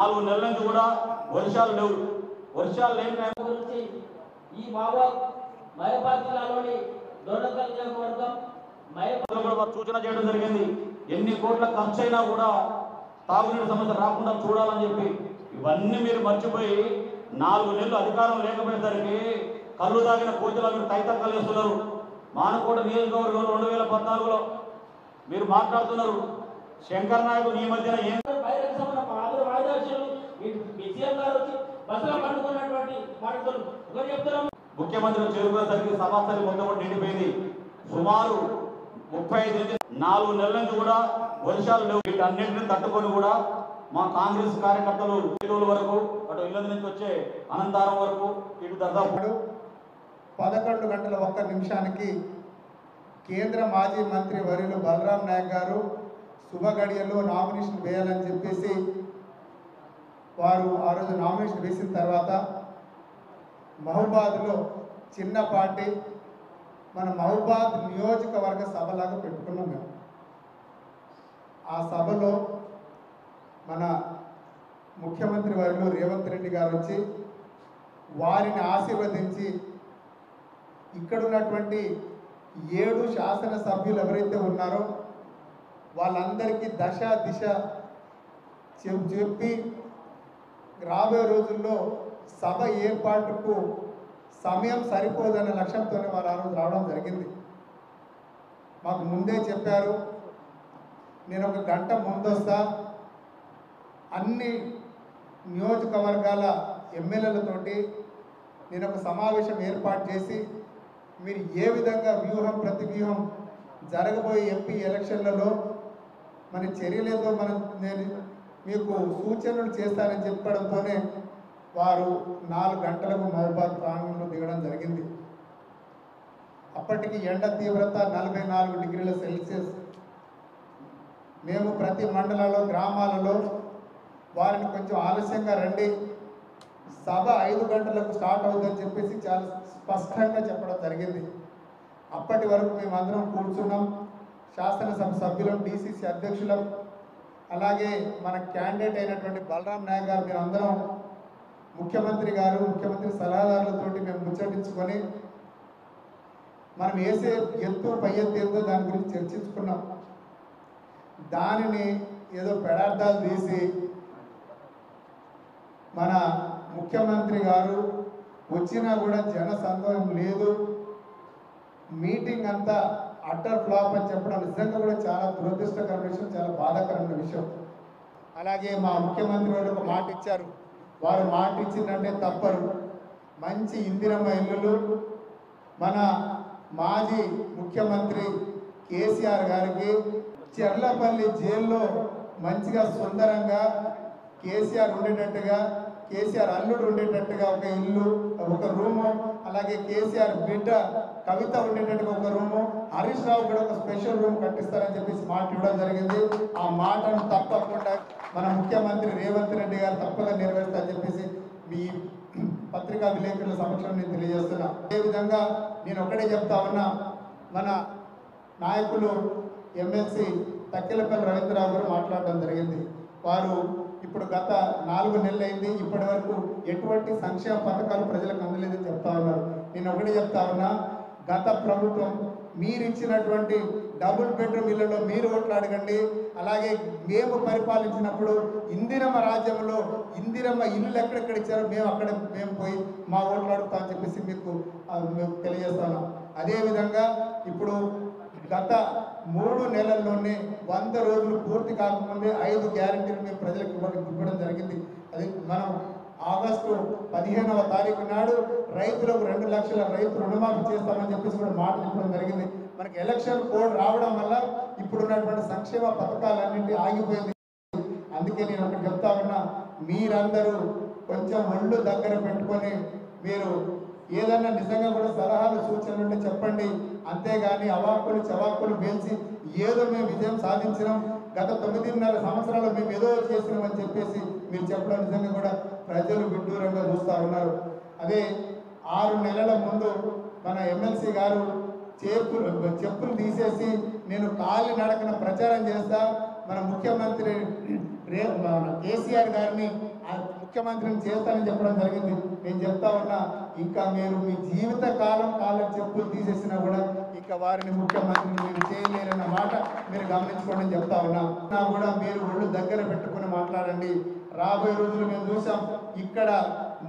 నాలుగు నెలల నుంచి కూడా వర్షాలు లేవు. వర్షాలు లేని గురించి ఈ మావో మహబాద్ జిల్లాలోని దొండకల్ నియోజకవర్గం మహబాద్ సూచన చేయడం జరిగింది. ఎన్ని కోట్ల ఖర్చు అయినా కూడా తాగునీటి సమస్య రాకుండా చూడాలని చెప్పి. ఇవన్నీ మీరు మర్చిపోయి నాలుగు నెలలు అధికారం లేకపోయేసరికి కళ్ళు తాగిన కోతుల మీరు తైతక్కలు వేస్తున్నారు మానకోట నియోజకవర్గంలో రెండు వేల పద్నాలుగులో మీరు మాట్లాడుతున్నారు. శంకర్ నాయకు ఈ మధ్యన ఏం బహిరంగ సభలో మా ఆంధ్ర వాయిదాక్షులు మీ సీఎం గారు వచ్చి బస్సులో పండుకున్నటువంటి మాటలు ఒకరు చెప్తున్నాం. ముఖ్యమంత్రి చేరుకునేసరికి సభాస్థలి మొత్తం కూడా నిండిపోయింది. సుమారు ముప్పై ఐదు నుంచి నాలుగు నెలల నుంచి కూడా వర్షాలు లేవు. వీటన్నింటిని తట్టుకొని కూడా మా కాంగ్రెస్ కార్యకర్తలు ఏలూరు వరకు అటు ఇళ్ళ నుంచి వచ్చే అనంతారం వరకు ఇటు దాదాపు పదకొండు గంటల ఒక్క నిమిషానికి కేంద్ర మాజీ మంత్రి వర్యులు బలరాం నాయక్ గారు శుభగడియలో నామినేషన్ వేయాలని చెప్పేసి వారు ఆ రోజు నామినేషన్ వేసిన తర్వాత మహబాద్లో చిన్న పార్టీ మన మహబాద్ నియోజకవర్గ సభలాగా పెట్టుకున్నాం మేము. ఆ సభలో మన ముఖ్యమంత్రి వారిలో రేవంత్ రెడ్డి గారు వచ్చి వారిని ఆశీర్వదించి ఇక్కడ ఉన్నటువంటి ఏడు శాసనసభ్యులు ఎవరైతే ఉన్నారో వాళ్ళందరికీ దశ దిశ చెప్ చెప్పి రాబోయే రోజుల్లో సభ ఏర్పాటుకు సమయం సరిపోదనే లక్ష్యంతోనే వారు ఆ రోజు రావడం జరిగింది. మాకు ముందే చెప్పారు. నేను ఒక గంట ముందొస్తా. అన్ని నియోజకవర్గాల ఎమ్మెల్యేలతోటి నేను ఒక సమావేశం ఏర్పాటు చేసి మీరు ఏ విధంగా వ్యూహం ప్రతి వ్యూహం జరగబోయే ఎంపీ ఎలక్షన్లలో మన చర్యలేదో మనం నేను మీకు సూచనలు చేస్తానని చెప్పడంతోనే వారు నాలుగు గంటలకు మహబాద్ ప్రాంగణంలో దిగడం జరిగింది. అప్పటికి ఎండ తీవ్రత నలభై నాలుగు డిగ్రీల సెల్సియస్. మేము ప్రతి మండలాల్లో గ్రామాలలో వారిని కొంచెం ఆలస్యంగా రండి. సభ ఐదు గంటలకు స్టార్ట్ అవుతుందని చెప్పేసి చాలా స్పష్టంగా చెప్పడం జరిగింది. అప్పటి వరకు మేమందరం కూర్చున్నాం. శాసనసభ సభ్యులం డీసీసీ అధ్యక్షులం అలాగే మన క్యాండిడేట్ అయినటువంటి బలరాం నాయక్ గారు మీరు అందరం ముఖ్యమంత్రి గారు ముఖ్యమంత్రి సలహాదారులతోటి మేము ముచ్చటించుకొని మనం వేసే ఎంతో పై ఎత్తు దాని గురించి చర్చించుకున్నాం. దానిని ఏదో పెడార్థాలు తీసి మన ముఖ్యమంత్రి గారు వచ్చినా కూడా జన సందోహం లేదు. మీటింగ్ అంతా అట్టర్ ఫ్లాప్ అని చెప్పడం నిజంగా కూడా చాలా దురదృష్టకరమైన విషయం చాలా బాధాకరమైన విషయం. అలాగే మా ముఖ్యమంత్రి వారు ఒక మాట ఇచ్చారు. వారు మాట ఇచ్చిందంటే తప్పరు. మంచి ఇందిరమ్మ ఇల్లులు. మన మాజీ ముఖ్యమంత్రి కేసీఆర్ గారికి చెర్లపల్లి జైల్లో మంచిగా సుందరంగా కేసీఆర్ ఉండేటట్టుగా కేసీఆర్ అల్లుడు ఉండేటట్టుగా ఒక ఇల్లు ఒక రూము అలాగే కేసీఆర్ బిడ్డ కవిత ఉండేటట్టుగా ఒక రూము హరీష్ రావు కూడా ఒక స్పెషల్ రూమ్ కట్టిస్తారని చెప్పేసి మాట ఇవ్వడం జరిగింది. ఆ మాటను తప్పకుండా మన ముఖ్యమంత్రి రేవంత్ రెడ్డి గారు తప్పగా నెరవేరుస్తారని చెప్పేసి మీ పత్రికా విలేకరుల సమక్షంలో నేను తెలియజేస్తున్నా. అదేవిధంగా నేను ఒకటే చెప్తా ఉన్నా మన నాయకులు ఎమ్మెల్సీ తక్కెలపల్లి రవీంద్రరావు గారు మాట్లాడడం జరిగింది. వారు ఇప్పుడు గత నాలుగు నెలలు అయింది ఇప్పటి వరకు ఎటువంటి సంక్షేమ పథకాలు ప్రజలకు అందలేదని చెప్తా ఉన్నారు. నేను ఒకటి చెప్తా ఉన్నా గత ప్రభుత్వం మీరు ఇచ్చినటువంటి డబుల్ బెడ్రూమ్ ఇళ్ళలో మీరు ఓట్లు అడగండి. అలాగే మేము పరిపాలించినప్పుడు ఇందిరమ్మ రాజ్యంలో ఇందిరమ్మ ఇల్లు ఎక్కడెక్కడ ఇచ్చారో మేము అక్కడ మేము పోయి మా ఓట్లు అడుగుతామని చెప్పేసి మీకు మేము తెలియజేస్తాను అదేవిధంగా ఇప్పుడు గత మూడు నెలల్లోనే వంద రోజులు పూర్తి కాకముందే ఐదు గ్యారంటీలు మేము ప్రజలకు ఇవ్వడం ఇవ్వడం జరిగింది. అది మనం ఆగస్టు పదిహేనవ తారీఖు నాడు రైతులకు రెండు లక్షల రైతు రుణమాఫీ చేస్తామని చెప్పేసి కూడా మాట చెప్పడం జరిగింది. మనకి ఎలక్షన్ కోడ్ రావడం వల్ల ఇప్పుడున్నటువంటి సంక్షేమ పథకాలన్నింటి ఆగిపోయింది. అందుకే నేను ఒకటి చెప్తా ఉన్నా మీరందరూ కొంచెం ఒళ్ళు దగ్గర పెట్టుకొని మీరు ఏదన్నా నిజంగా కూడా సలహాలు సూచనలు ఉంటే చెప్పండి. అంతేగాని అవాక్కులు చవాక్కులు పేల్చి ఏదో మేము విజయం సాధించినాం. గత తొమ్మిదిన్నర సంవత్సరాలు మేము ఏదో చేసినాం అని చెప్పేసి మీరు చెప్పడం నిజంగా కూడా ప్రజలు విడ్డూరంగా చూస్తూ ఉన్నారు. అదే ఆరు నెలల ముందు మన ఎమ్మెల్సీ గారు చేపులు చెప్పులు తీసేసి నేను కాలి నడకన ప్రచారం చేస్తా మన ముఖ్యమంత్రి రే మన కేసీఆర్ గారిని ముఖ్యమంత్రిని చేస్తానని చెప్పడం జరిగింది. నేను చెప్తా ఉన్నా ఇంకా మీరు మీ జీవిత కాలం కాలం చెప్పులు తీసేసినా కూడా ఇంకా వారిని ముఖ్యమంత్రిని మీరు చేయలేరన్న మాట మీరు గమనించుకోండి అని చెప్తా ఉన్నా. నా కూడా మీరు ఒళ్ళు దగ్గర పెట్టుకుని మాట్లాడండి. రాబోయే రోజులు మేము చూసాం ఇక్కడ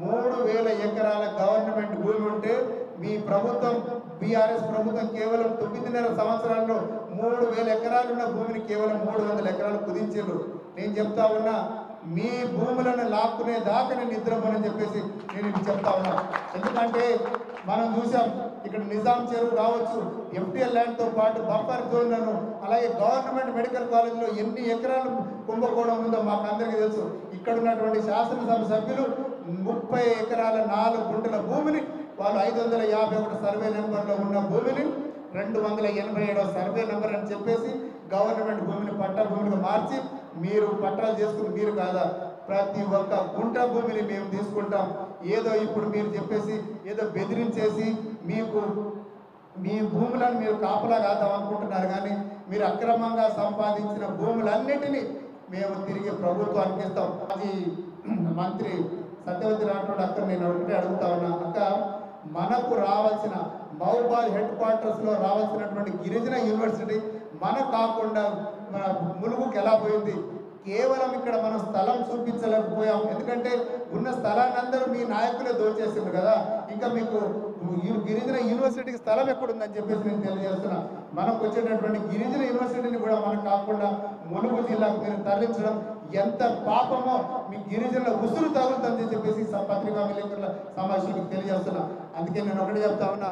మూడు వేల ఎకరాల గవర్నమెంట్ భూమి ఉంటే మీ ప్రభుత్వం బీఆర్ఎస్ ప్రభుత్వం కేవలం తొమ్మిదిన్నర సంవత్సరాల్లో మూడు వేల ఎకరాలున్న భూమిని కేవలం మూడు వందల ఎకరాలు కుదించారు నేను చెప్తా ఉన్నా మీ భూములను లాక్కునే దాకా నేను నిద్రపోనని చెప్పేసి నేను ఇది చెప్తా ఉన్నా. ఎందుకంటే మనం చూసాం ఇక్కడ నిజాం చెరువు రావచ్చు. ఎఫ్టీఎల్ ల్యాండ్తో పాటు బఫర్ జోన్లను అలాగే గవర్నమెంట్ మెడికల్ కాలేజ్లో ఎన్ని ఎకరాలు కుంభకోణం ఉందో మాకు అందరికీ తెలుసు. ఇక్కడ ఉన్నటువంటి శాసనసభ సభ్యులు ముప్పై ఎకరాల నాలుగు గుంటల భూమిని వాళ్ళు ఐదు వందల యాభై ఒకటి సర్వే నెంబర్లో ఉన్న భూమిని రెండు వందల ఎనభై ఏడవ సర్వే నెంబర్ అని చెప్పేసి గవర్నమెంట్ భూమిని పట్టా భూమిగా మార్చి మీరు పట్టాలు చేసుకుని మీరు కాదా? ప్రతి ఒక్క గుంట భూమిని మేము తీసుకుంటాం. ఏదో ఇప్పుడు మీరు చెప్పేసి ఏదో బెదిరించేసి మీకు మీ భూములను మీరు కాపలా కాదాం అనుకుంటున్నారు కానీ మీరు అక్రమంగా సంపాదించిన భూములన్నిటినీ మేము తిరిగి ప్రభుత్వానికి ఇస్తాం. అది మంత్రి సత్యవతి రాఠోడ్ అక్కడ నేను ఒకటి అడుగుతా ఉన్నా. అక్క మనకు రావాల్సిన మౌబాల్ హెడ్ క్వార్టర్స్లో రావాల్సినటువంటి గిరిజన యూనివర్సిటీ మన కాకుండా మన ములుగుకి ఎలా పోయింది? కేవలం ఇక్కడ మనం స్థలం చూపించలేకపోయాం. ఎందుకంటే ఉన్న స్థలాన్ని అందరూ మీ నాయకులే దోచేసిండ్రు కదా. ఇంకా మీకు గిరిజన యూనివర్సిటీకి స్థలం ఎక్కడుందని చెప్పేసి నేను తెలియజేస్తున్నా. మనకు వచ్చేటటువంటి గిరిజన యూనివర్సిటీని కూడా మనకు కాకుండా ములుగు జిల్లాకు మీరు తరలించడం ఎంత పాపమో మీ గిరిజనుల ఉసురు తగులుతుందని చెప్పేసి పత్రికా విలేకరుల సమావేశానికి తెలియజేస్తున్నా. అందుకే నేను ఒకటి చెప్తా ఉన్నా.